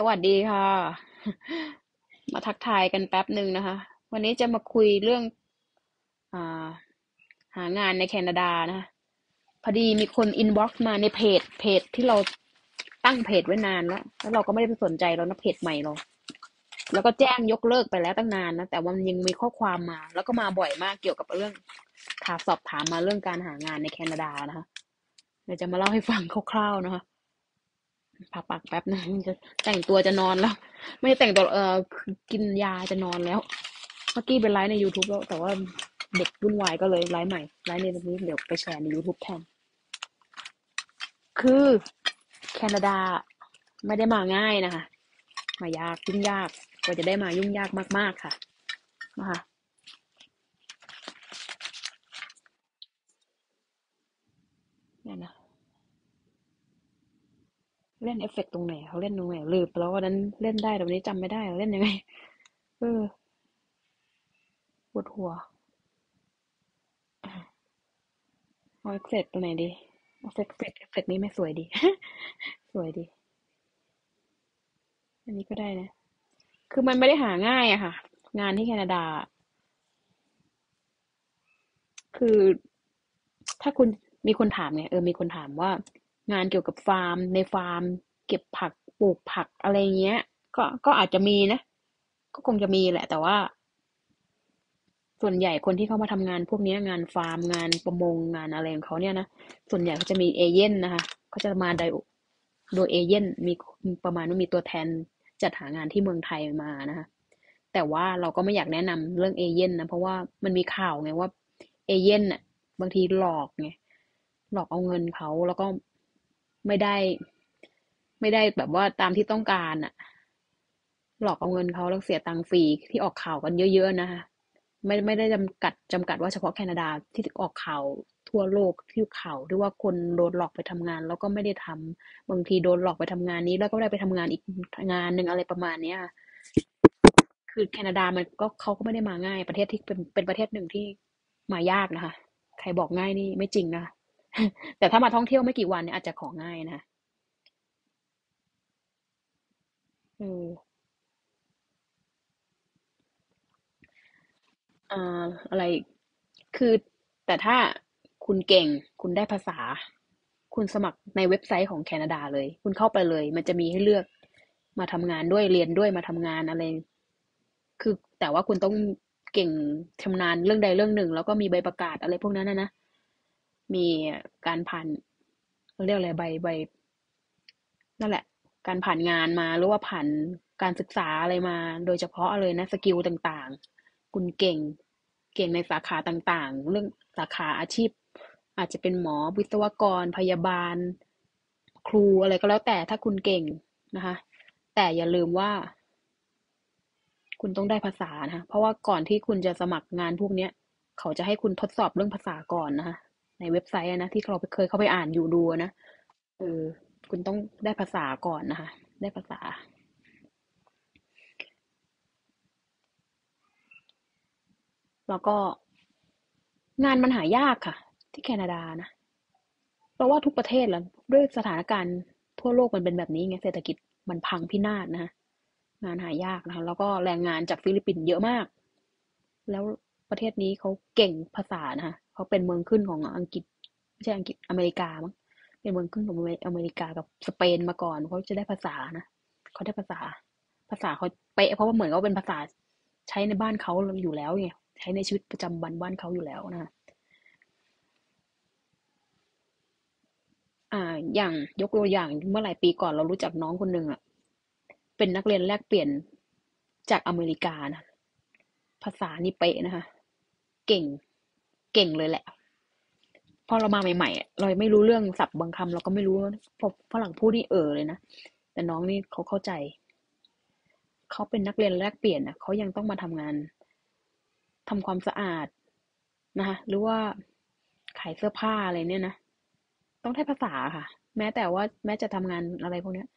สวัสดีค่ะ มาทักทายกันแป๊บหนึ่งนะคะ วันนี้จะมาคุยเรื่องอ่าหางานในแคนาดานะคะพอดีมีคนอินบ็อกซ์มาในเพจ เพจที่เราตั้งเพจไว้นานแล้ว แล้วเราก็ไม่ได้ไปสนใจแล้วนะเพจใหม่เรา แล้วก็แจ้งยกเลิกไปแล้วตั้งนานนะ แต่ว่ามันยังมีข้อความมา แล้วก็มาบ่อยมากเกี่ยวกับเรื่องถามสอบถามมาเรื่องการหางานในแคนาดานะคะเดี๋ยวจะมาเล่าให้ฟังคร่าวๆนะคะ พักปักแป๊บนึงจะแต่งตัวจะนอนแล้ว ไม่แต่งตัวเออกินยาจะนอนแล้ว เมื่อกี้เป็นไลฟ์ใน YouTube แล้ว แต่ว่าเด็กวุ่นวายก็เลยไลฟ์ใหม่ไลฟ์ในนี้เดี๋ยวไปแชร์ใน YouTube แทน คือแคนาดาไม่ได้มาง่ายนะคะ มายากยุ่งยากกว่าจะได้มายุ่งยากมาก ๆค่ะนะคะเนี่ยนะ เล่นเอฟเฟกต์ตรงไหนเขาเล่นตรงไหนลืมแล้ววันนั้นเล่นได้แต่วันนี้จำไม่ได้เล่นยังไงเออปวดหัวเอาเอฟเฟกต์ตรงไหนดีเอฟเฟกต์เอฟเฟกต์นี้ไม่สวยดี สวยดี อันนี้ก็ได้นะ คือมันไม่ได้หาง่ายอะค่ะ งานที่แคนาดา คือถ้าคุณมีคนถามเนี่ยเออมีคนถามว่า งานเกี่ยวกับฟาร์ม ในฟาร์ม เก็บผักปลูกผักอะไรเงี้ย ก็ก็อาจจะมีนะ ก็คงจะมีแหละ แต่ว่า ส่วนใหญ่คนที่เข้ามาทำงานพวกนี้งานฟาร์มงานประมงงานอะไรของเขาเนี่ยนะส่วนใหญ่เขาจะมีเอเย่นนะคะเขาจะมาโดยโดยเอเย่นมีประมาณว่ามีตัวแทนจัดหางานที่เมืองไทยมานะคะแต่ว่าเราก็ไม่อยากแนะนำเรื่องเอเย่นนะเพราะว่ามันมีข่าวไงว่าเอเย่นน่ะบางทีหลอกไงหลอกเอาเงินเขาแล้วก็ ไม่ได้ ไม่ได้แบบว่าตามที่ต้องการอะหลอกเอาเงินเขาแล้วเสียตังค์ฟรีที่ออกข่าวกันเยอะๆนะคะไม่ไม่ได้จำกัดจำกัดว่าเฉพาะแคนาดาที่ออกข่าวทั่วโลกที่ข่าวที่ว่าคนโดนหลอกไปทำงาน แล้วก็ไม่ได้ทำบางทีโดนหลอกไปทำงานนี้ แล้วก็ได้ไปทำงานอีกงานหนึ่งอะไรประมาณเนี้ยคือแคนาดามันก็เขาก็ไม่ได้มาง่าย ประเทศที่เป็นเป็นประเทศหนึ่งที่มายากนะคะ ใครบอกง่ายนี่ไม่จริงนะ แต่ถ้ามาท่องเที่ยวไม่กี่วันเนี่ยอาจจะของง่ายนะ เออ อ่า อะไรอีก คือแต่ถ้าคุณเก่ง คุณได้ภาษา คุณสมัครในเว็บไซต์ของแคนาดาเลย คุณเข้าไปเลย มันจะมีให้เลือกมาทำงานด้วยเรียนด้วยมาทำงานอะไร คือแต่ว่าคุณต้องเก่งชำนาญเรื่องใดเรื่องหนึ่ง แล้วก็มีใบประกาศอะไรพวกนั้นนะนะ มีการผ่านเรียกอะไรใบใบนั่นแหละ การผ่านงานมาหรือว่าผ่านการศึกษาอะไรมา โดยเฉพาะเลยนะ skill ต่างๆ คุณเก่ง เก่งในสาขาต่างๆ เรื่องสาขาอาชีพ อาจจะเป็นหมอวิศวกรพยาบาล ครูอะไรก็แล้วแต่ถ้าคุณเก่งนะคะ แต่อย่าลืมว่า คุณต้องได้ภาษานะคะเพราะว่าก่อนที่คุณจะสมัครงานพวกเนี้ย เขาจะให้คุณทดสอบเรื่องภาษาก่อนนะคะ ในเว็บไซต์นะที่เราเคยเข้าไปอ่านอยู่ดูนะเออคุณต้องได้ภาษาก่อนนะคะ ได้ภาษา แล้วก็งานมันหายากค่ะ ที่แคนาดานะเพราะว่าทุกประเทศแล้วด้วยสถานการณ์ทั่วโลกมันเป็นแบบนี้ไงเศรษฐกิจมันพังพินาศนะงานหายากนะคะ แล้วก็แรงงานจากฟิลิปปินส์เยอะมาก แล้วประเทศนี้เขาเก่งภาษานะคะ เขาเป็นเมืองขึ้นของอังกฤษไม่ใช่อังกฤษอเมริกามั้งเป็นเมืองขึ้นของอเมริกากับสเปนมาก่อนเขาจะได้ภาษานะเขาได้ภาษา ภาษาเขาเป๊ะเพราะว่าเหมือนเขาเป็นภาษาใช้ในบ้านเขาอยู่แล้วไงใช้ในชีวิตประจำวันบ้านเขาอยู่แล้วนะอ่า อย่างยกตัวอย่างเมื่อหลายปีก่อนเรารู้จักน้องคนหนึ่งอะเป็นนักเรียนแลกเปลี่ยนจากอเมริกานะภาษานี่เป๊ะนะคะ เก่ง เก่งเลยแหละ พอเรามาใหม่ๆเราไม่รู้เรื่องศัพท์บางคำเราก็ไม่รู้พอฝรั่งพูดนี่เออเลยนะ แต่น้องนี่เขาเข้าใจ เขาเป็นนักเรียนแลกเปลี่ยนนะเขายังต้องมาทำงานทำความสะอาดนะคะหรือว่าขายเสื้อผ้าอะไรเนี่ยนะ ต้องได้ภาษาค่ะ แม้แต่ว่าแม้จะทำงานอะไรพวกเนี้ย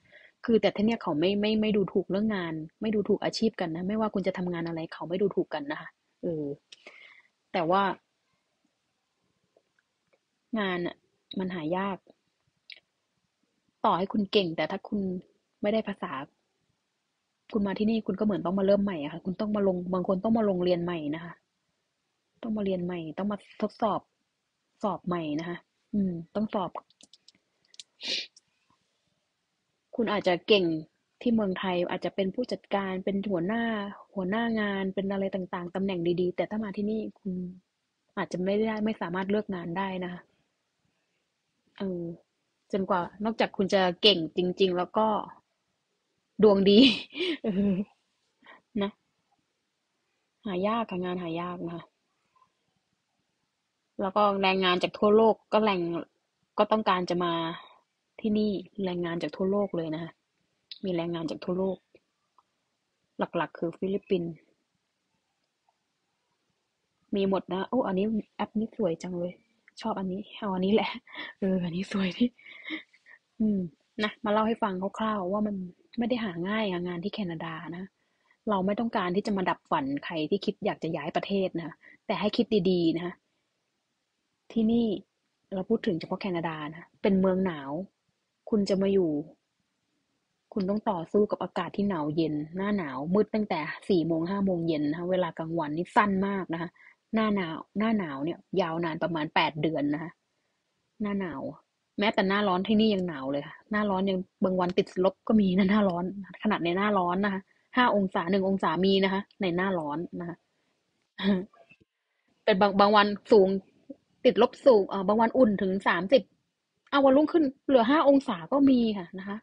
คือแต่ที่เนี้ยเขาไม่ไม่ไม่ดูถูกเรื่องงาน ไม่ดูถูกอาชีพกันนะ ไม่ว่าคุณจะทำงานอะไรเขาไม่ดูถูกกันนะคะเออแต่ว่า งานอะมันหายาก ต่อให้คุณเก่ง แต่ถ้าคุณไม่ได้ภาษา คุณมาที่นี่คุณก็เหมือนต้องมาเริ่มใหม่อะค่ะ คุณต้องมาลงบางคนต้องมาลงเรียนใหม่นะคะ ต้องมาเรียนใหม่ ต้องมาทดสอบสอบใหม่นะคะ อืม ต้องสอบ คุณอาจจะเก่งที่เมืองไทยอาจจะเป็นผู้จัดการเป็นหัวหน้า หัวหน้างานเป็นอะไรต่างๆตำแหน่งดีๆ แต่ถ้ามาที่นี่คุณอาจจะไม่ได้ไม่สามารถเลือกงานได้นะคะ เออจนกว่า นอกจากคุณจะเก่งจริง ๆ แล้วก็ดวงดีออนะ หายากค่ะงานหายากนะคะแล้วก็แรงงานจากทั่วโลกก็แรงก็ต้องการจะมาที่นี่แรงงานจากทั่วโลกเลยนะคะมีแรงงานจากทั่วโลก หลักๆ คือฟิลิปปินส์มีหมดนะโอ้อันนี้แอปนี้สวยจังเลย ชอบอันนี้เอาอันนี้แหละ เออ อันนี้สวยที่อืมนะมาเล่าให้ฟังคร่าวๆว่ามันไม่ได้หาง่ายอะงานที่แคนาดานะเราไม่ต้องการที่จะมาดับฝันใครที่คิดอยากจะย้ายประเทศนะแต่ให้คิดดีๆนะที่นี่เราพูดถึงเฉพาะแคนาดานะเป็นเมืองหนาว คุณจะมาอยู่ คุณต้องต่อสู้กับอากาศที่หนาวเย็น หน้าหนาวมืดตั้งแต่สี่โมงห้าโมงเย็นนะคะเวลากลางวันนี่สั้นมากนะคะ หน้าหนาว หน้าหนาวเนี่ย ยาวนานประมาณแปดเดือนนะคะหน้าหนาว แม้แต่หน้าร้อนที่นี่ยังหนาวเลยค่ะ หน้าร้อนยังบางวันติดลบก็มีนะหน้าร้อน ขนาดในหน้าร้อนนะคะห้าองศาหนึ่งองศามีนะคะ ในหน้าร้อนนะคะเป็นบางบางวันสูง ติดลบสูงเออบางวันอุ่นถึงสามสิบเอาวันรุ่งขึ้นเหลือห้าองศาก็มีค่ะนะคะ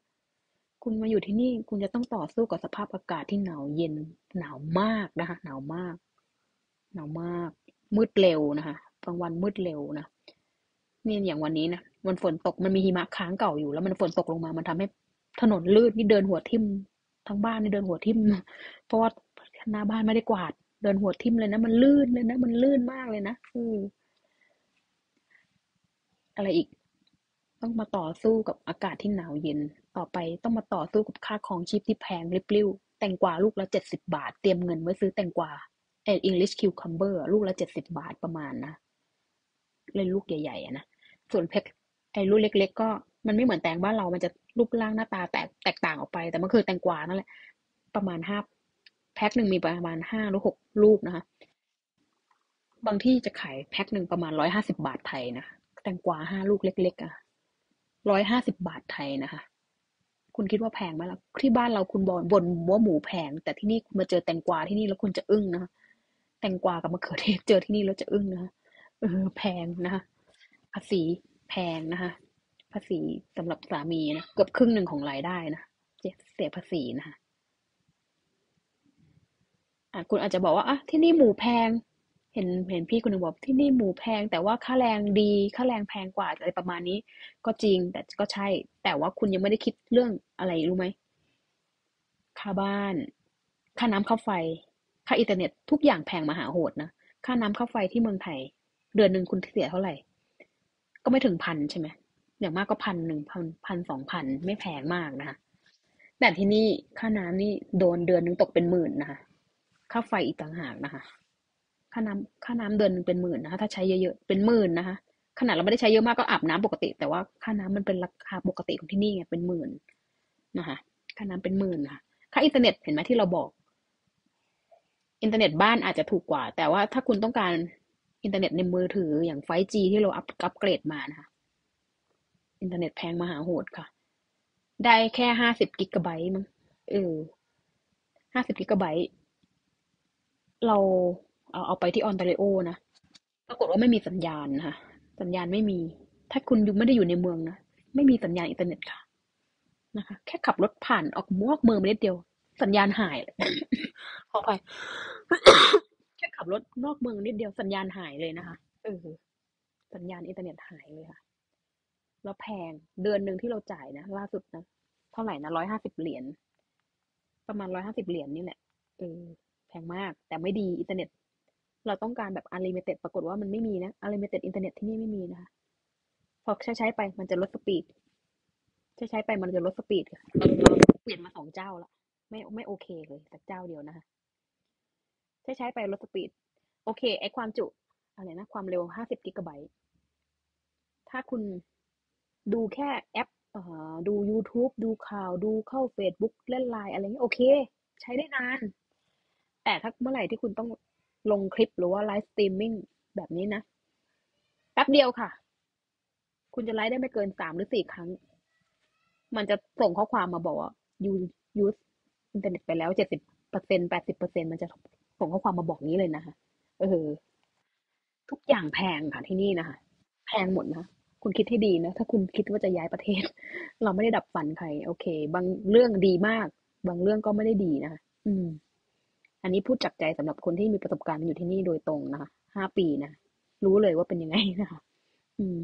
คุณมาอยู่ที่นี่คุณจะต้องต่อสู้กับสภาพอากาศที่หนาวเย็นหนาวมากนะคะ หนาวมาก หนาวมาก มืดเร็วนะคะกลางวันมืดเร็วนะนี่อย่างวันนี้นะมันฝนตกมันมีหิมะค้างเก่าอยู่ แล้วมันฝนตกลงมา มันทำให้ถนนลื่นนี่เดินหัวทิ่มทั้งบ้านนี่เดินหัวทิ่มเพราะว่าหน้าบ้านไม่ได้กวาด เดินหัวทิ่มเลยนะ มันลื่นเลยนะ มันลื่นมากเลยนะอืออะไรอีก ต้องมาต่อสู้กับอากาศที่หนาวเย็น ต่อไปต้องมาต่อสู้กับค่าครองชีพที่แพงริบลิ่วแตงกวาลูกละเจ็ดสิบบาท เตรียมเงินไว้ซื้อแตงกวา เออ English cucumber ลูกละเจ็ดสิบบาทประมาณนะเลยลูกใหญ่ๆนะส่วนเพกไอ้ลูกเล็ก ๆ ก็มันไม่เหมือนแตงบ้านเรา มันจะรูปร่างหน้าตาแตกแตกต่างออกไป แต่มันคือแตงกวานั่นแหละ ประมาณห้าแพ็คหนึ่งมีประมาณห้าหรือหกลูกนะคะ บางที่จะขายแพ็คหนึ่งประมาณร้อยห้าสิบบาทไทยนะ แตงกวาห้าลูกเล็ก ๆอะร้อยห้าสิบบาทไทยนะคะ คุณคิดว่าแพงไหมล่ะ ที่บ้านเราคุณบอนบ่นว่าหมูแพง แต่ที่นี่คุณมาเจอแตงกวาที่นี่แล้วคุณจะอึ้งนะคะ แตงกวากับมะเขือเทศเจอที่นี่แล้วจะอึ้งนะเออแพงนะคะภาษีแพงนะคะภาษีสำหรับสามีนะเกือบครึ่งหนึ่งของรายได้นะเสียภาษีนะคะ,ะคุณอาจจะบอกว่าอะที่นี่หมูแพง เห็นเห็นพี่คนหนึ่งบอกที่นี่หมูแพง แต่ว่าค่าแรงดีค่าแรงแพงกว่าอะไรประมาณนี้ ก็จริงแต่ก็ใช่ แต่ว่าคุณยังไม่ได้คิดเรื่องอะไรรู้ไหมค่าบ้าน ค่าน้ำค่าไฟ ค่าอินเทอร์เน็ตทุกอย่างแพงมหาโหดนะ ค่าน้ำค่าไฟที่เมืองไทย เดือนหนึ่งคุณเสียเท่าไหร่ ก็ไม่ถึงพันใช่ไหมอย่างมากก็พันหนึ่งพันพันสองพันไม่แพงมากนะคะแต่ที่นี่ค่าน้ำนี่โดนเดือนหนึ่งตกเป็นหมื่นนะคะ ค่าไฟอีกต่างหากนะคะ ค่าน้ำค่าน้ำเดือนหนึงเป็นหมื่นนะคะ ถ้าใช้เยอะๆเป็นหมื่นนะคะ ขนาดเราไม่ได้ใช้เยอะมากก็อาบน้ำปกติ แต่ว่าค่าน้ำมันเป็นราคาปกติของที่นี่ไงเป็นหมื่นนะคะ ค่าน้ำเป็นหมื่นค่ะ ค่าอินเทอร์เน็ตเห็นไหมที่เราบอก อินเทอร์เน็ตบ้านอาจจะถูกกว่า แต่ว่าถ้าคุณต้องการอินเทอร์เน็ตในมือถืออย่าง5G ที่เราอัพอัปเกรดมานะคะ อินเทอร์เน็ตแพงมหาโหดค่ะ ได้แค่ห้าสิบกิกะไบต์มั้งเออห้าสิบกิกะไบต์เราเอาเอาไปที่ออนตาริโอนะ ปรากฏว่าไม่มีสัญญาณนะคะสัญญาณไม่มี ถ้าคุณอยู่ไม่ได้อยู่ในเมืองนะ ไม่มีสัญญาณอินเทอร์เน็ตค่ะ นะคะ แค่ขับรถผ่านออกนอกเมืองไปนิดเดียว สัญญาณหายเลยขออภัยแค่ขับรถนอกเมืองนิดเดียวสัญญาณหายเลยนะคะเออสัญญาณอินเทอร์เน็ตหายเลยค่ะ แล้วแพงเดือนหนึ่งที่เราจ่ายนะล่าสุดนะเท่าไหร่นะร้อยห้าสิบเหรียญประมาณร้อยห้าสิบเหรียญนี่แหละเออแพงมาก แต่ไม่ดีอินเทอร์เน็ต เราต้องการแบบ unlimited ปรากฏว่ามันไม่มีนะ unlimited อินเทอร์เน็ตที่นี่ไม่มีนะคะพอใช้ใช้ไปมันจะลด speed ใช้ใช้ไปมันจะลด speed ค่ะเราเราเปลี่ยนมาสองเจ้าละ ไม่ไม่โอเคเลยสักเจ้าเดียวนะคะใช้ใช้ไปลด speed โอเค ไอความจุอะไรนะ ความเร็วห้าสิบกิกะไบต์ ถ้าคุณดูแค่แอปดู YouTube ดูข่าวดูเข้า Facebook เล่นไลน์อะไรเงี้ยโอเค ใช้ได้นาน แต่ถ้าเมื่อไหร่ที่คุณต้องลงคลิปหรือว่า live streaming แบบนี้นะแป๊บเดียวค่ะ คุณจะไลฟ์ได้ไม่เกินสามหรือสี่ครั้ง มันจะส่งข้อความมาบอกว่า you use อินเทอร์เน็ตไปแล้วเจ็ดสิบเปอร์เซ็นต์แปดสิบเปอร์เซ็นต์มันจะส่งข้อความมาบอกนี้เลยนะคะเออทุกอย่างแพงค่ะที่นี่นะคะแพงหมดนะคุณคิดให้ดีนะ ถ้าคุณคิดว่าจะย้ายประเทศ เราไม่ได้ดับฝันใคร โอเค บางเรื่องดีมาก บางเรื่องก็ไม่ได้ดีนะคะอืม อันนี้พูดจากใจสำหรับคนที่มีประสบการณ์อยู่ที่นี่โดยตรงนะคะห้าปีนะรู้เลยว่าเป็นยังไงนะคะอืม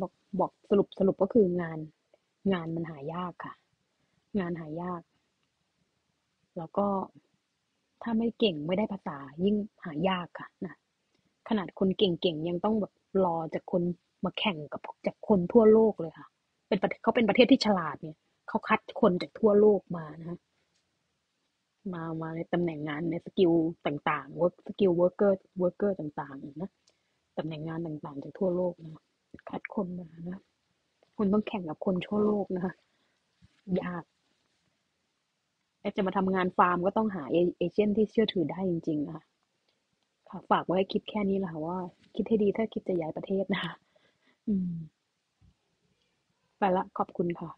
บอกบอกสรุปสรุปก็คืองาน งานมันหายากค่ะ งานหายาก แล้วก็ถ้าไม่เก่งไม่ได้ภาษายิ่งหายากค่ะนะขนาดคนเก่งๆยังต้องแบบรอจากคนมาแข่งกับจากคนทั่วโลกเลยค่ะ เป็นเขาเป็นประเทศที่ฉลาดเนี่ยเขาคัดคนจากทั่วโลกมานะมามาในตำแหน่งงานใน skill ต่างๆ work skill worker worker ต่างๆนะตำแหน่งงานต่างๆจากทั่วโลกนะคัดคนมานะคุณต้องแข่งกับคนทั่วโลกนะคะยาก จะมาทำงานฟาร์มก็ต้องหาเอเจนต์ที่เชื่อถือได้จริงๆนะคะค่ะฝากไว้ให้คิดแค่นี้แหละค่ะว่า คิดให้ดีถ้าคิดจะย้ายประเทศนะคะอืม ไปละขอบคุณค่ะ